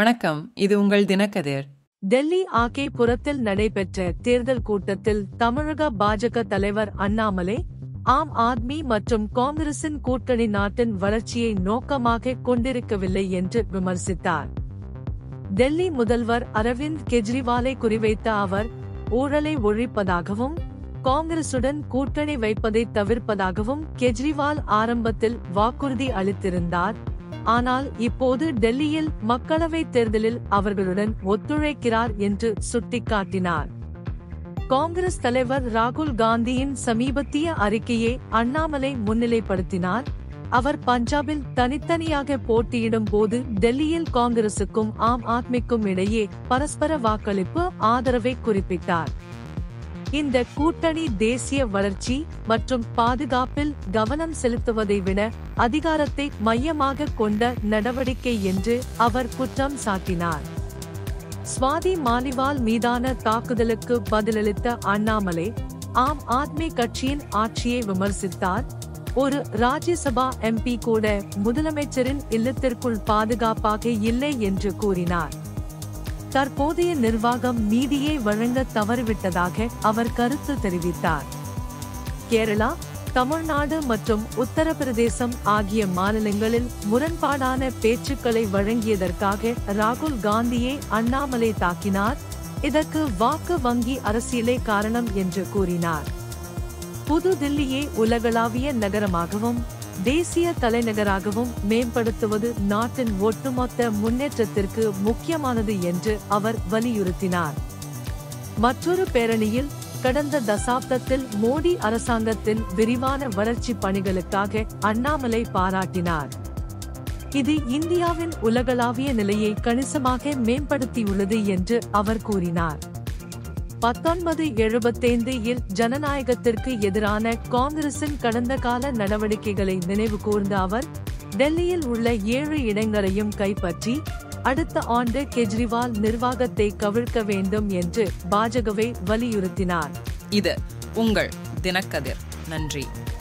வணக்கம் இது உங்கள் தினக்கதிர். டெல்லி ஆகே புறத்தில் நடைபெற்ற தேர்தல் கூட்டத்தில் தமிழக பாஜக தலைவர் அண்ணாமலை ஆம் ஆத்மி மற்றும் காங்கிரசின் கூட்டணி நாட்டின் வளர்ச்சியை நோக்கமாக கொண்டிருக்கவில்லை என்று விமர்சித்தார். டெல்லி முதல்வர் அரவிந்த் கெஜ்ரிவாலை குறிவைத்த அவர் ஊழலை ஒழிப்பதாகவும் காங்கிரசுடன் கூட்டணி வைப்பதை தவிர்ப்பதாகவும் கெஜ்ரிவால் ஆரம்பத்தில் வாக்குறுதி அளித்திருந்தார். ஆனால் இப்போது டெல்லியில் மக்களவைத் தேர்தலில் அவர்களுடன் ஒத்துழைக்கிறார் என்று சுட்டிக்காட்டினார். காங்கிரஸ் தலைவர் ராகுல் காந்தியின் சமீபத்திய அறிக்கையை அண்ணாமலை முன்னிலைப்படுத்தினார். அவர் பஞ்சாபில் தனித்தனியாக போட்டியிடும் போது டெல்லியில் காங்கிரசுக்கும் ஆம் ஆத்மிக்கும் இடையே பரஸ்பர வாக்களிப்பு ஆதரவை குறிப்பிட்டார். இந்த கூட்டணி தேசிய வளர்ச்சி மற்றும் பாதுகாப்பில் கவனம் செலுத்துவதை விட அதிகாரத்தை மையமாக கொண்ட நடவடிக்கை என்று அவர் குற்றம் சாட்டினார். சுவாதி மாலிவால் மீதான தாக்குதலுக்கு பதிலளித்த அண்ணாமலை ஆம் ஆத்மி கட்சியின் ஆட்சியை விமர்சித்தார். ஒரு ராஜ்யசபா எம்பி கூட முதலமைச்சரின் இல்லத்திற்குள் பாதுகாப்பாக இல்லை என்று கூறினார். தற்போதைய நிர்வாகம் நீதியை வழங்க தவறிவிட்டதாக அவர் கருத்து தெரிவித்தார். கேரளா தமிழ்நாடு மற்றும் உத்தரப்பிரதேசம் ஆகிய மாநிலங்களில் முரண்பாடான பேச்சுக்களை வழங்கியதற்காக ராகுல் காந்தியை அண்ணாமலை தாக்கினார். இதற்கு வாக்கு வங்கி அரசியலே காரணம் என்று கூறினார். புது தில்லியை உலகளாவிய நகரமாகவும் தேசிய தலைநகராகவும் மேம்படுத்துவது நாட்டின் ஒட்டுமொத்த முன்னேற்றத்திற்கு முக்கியமானது என்று அவர் வலியுறுத்தினார். மற்றொரு பேரணியில் கடந்த தசாப்தத்தில் மோடி அரசாங்கத்தின் விரிவான வளர்ச்சி பணிகளுக்காக அண்ணாமலை பாராட்டினார். இது இந்தியாவின் உலகளாவிய நிலையை கணிசமாக மேம்படுத்தியுள்ளது என்று அவர் கூறினார். பத்தொன்பது எழுபத்தைந்து இல் ஜனநாயகத்திற்கு எதிரான காங்கிரசின் கடந்த கால நடவடிக்கைகளை நினைவு கூர்ந்த அவர் டெல்லியில் உள்ள ஏழு இடங்களையும் கைப்பற்றி அடுத்த ஆண்டு கெஜ்ரிவால் நிர்வாகத்தை கவிழ்க்க வேண்டும் என்று பாஜகவை வலியுறுத்தினார். இது உங்கள் தினக்கதிர். நன்றி.